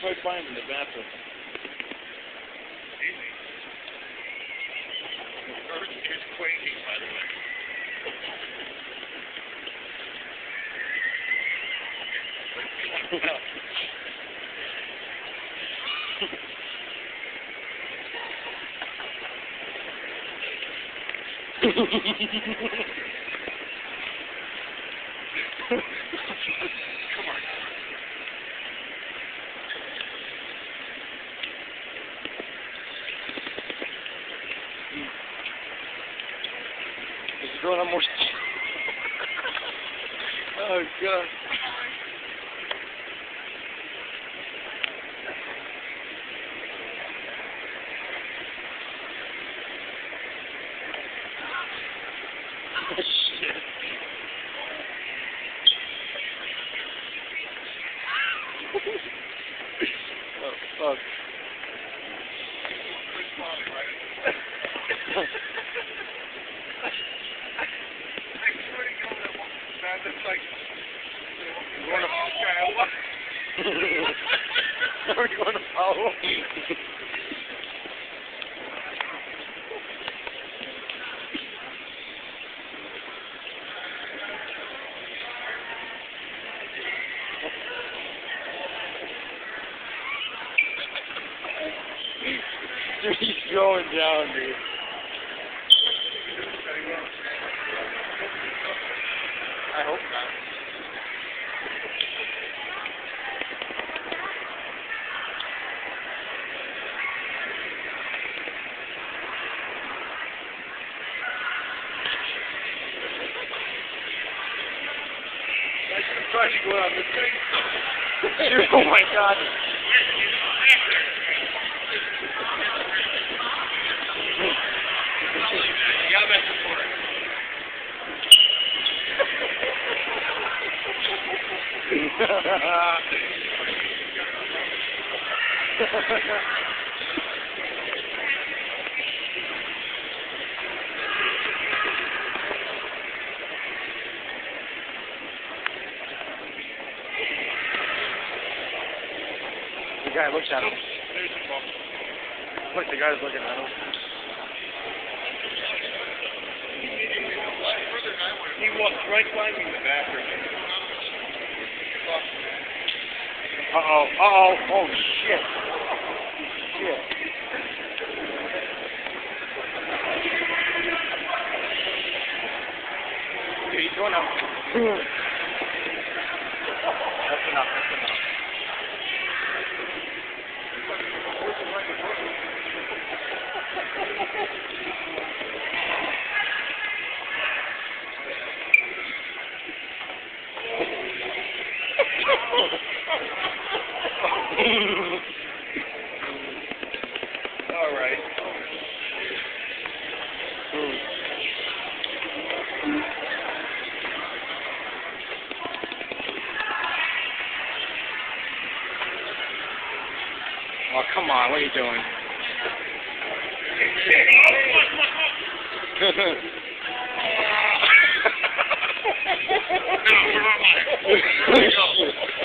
Try finding the bathroom. Easy. The earth is quaking, by the way come on. Going on more. oh god. Shit. oh fuck. I swear to God, that man that's like, You wanna- oh, We're going to follow? He's going down, dude. try to go out this thing. Dude, oh my god. you gotta make it for it. Ha ha ha. Guy looks at him. There's the bump. Look, the guy's looking at him. He walked right by me in the bathroom. Uh oh. Uh oh. Oh shit. Shit. Dude, he's going up. that's enough. That's enough. Oh, come on. What are you doing? No,